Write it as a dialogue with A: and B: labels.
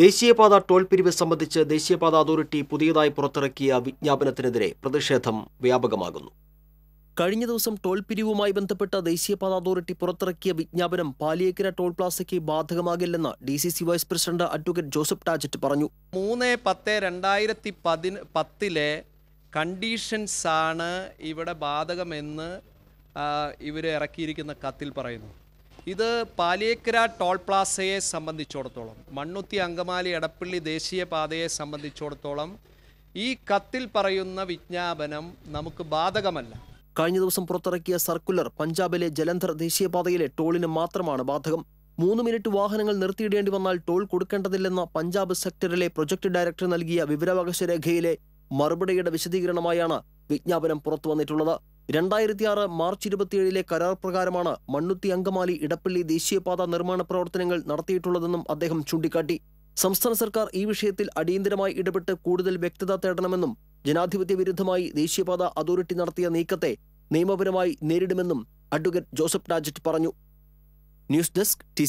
A: ദേശീയപാത ടോൾ പിരിവ് സംബന്ധിച്ച് ദേശീയപാത അതോറിറ്റി പുതിയതായി പുറത്തിറക്കിയ വിജ്ഞാപനത്തിനെതിരെ പ്രതിഷേധം വ്യാപകമാകുന്നു. കഴിഞ്ഞ ദിവസം ടോൾ പിരിവുമായി ബന്ധപ്പെട്ട ദേശീയപാത അതോറിറ്റി പുറത്തിറക്കിയ വിജ്ഞാപനം പാലിയേക്കര ടോൾ പ്ലാസയ്ക്ക് ബാധകമാകില്ലെന്ന് D C C vice president advocate Joseph Tajet പറഞ്ഞു.
B: മൂന്ന് പത്ത് രണ്ടായിരത്തി പതി പത്തിലെ കണ്ടീഷൻസാണ് ഇവിടെ ബാധകമെന്ന് ഇവർ ഇറക്കിയിരിക്കുന്ന കത്തിൽ പറയുന്നു. ഇത് പാലിയേക്കര ടോൾ പ്ലാസയെ സംബന്ധിച്ചിടത്തോളം മണ്ണുത്തി അങ്കമാലി എടപ്പള്ളി ദേശീയപാതയെ സംബന്ധിച്ചിടത്തോളം ഈ കത്തിൽ പറയുന്ന വിജ്ഞാപനം നമുക്ക് ബാധകമല്ല.
A: കഴിഞ്ഞ ദിവസം പുറത്തിറക്കിയ സർക്കുലർ പഞ്ചാബിലെ ജലന്ധർ ദേശീയപാതയിലെ ടോളിന് മാത്രമാണ് ബാധകം. മൂന്ന് മിനിറ്റ് വാഹനങ്ങൾ നിർത്തിയിടേണ്ടി വന്നാൽ ടോൾ കൊടുക്കേണ്ടതില്ലെന്ന പഞ്ചാബ് സെക്ടറിലെ പ്രൊജക്ട് ഡയറക്ടർ നൽകിയ വിവരാവകാശ രേഖയിലെ മറുപടിയുടെ വിശദീകരണമായാണ് വിജ്ഞാപനം പുറത്തുവന്നിട്ടുള്ളത്. രണ്ടായിരത്തി ആറ് മാർച്ച് ഇരുപത്തിയേഴിലെ കരാർ പ്രകാരമാണ് മണ്ണുത്തി അങ്കമാലി ഇടപ്പള്ളി ദേശീയപാത നിർമ്മാണ പ്രവർത്തനങ്ങൾ നടത്തിയിട്ടുള്ളതെന്നും അദ്ദേഹം ചൂണ്ടിക്കാട്ടി. സംസ്ഥാന സർക്കാർ ഈ വിഷയത്തിൽ അടിയന്തരമായി ഇടപെട്ട് കൂടുതൽ വ്യക്തത തേടണമെന്നും ജനാധിപത്യ വിരുദ്ധമായി ദേശീയപാത അതോറിറ്റി നടത്തിയ നീക്കത്തെ നിയമപരമായി നേരിടുമെന്നും അഡ്വക്കേറ്റ് ജോസഫ് രാജറ്റ് പറഞ്ഞു. News desk T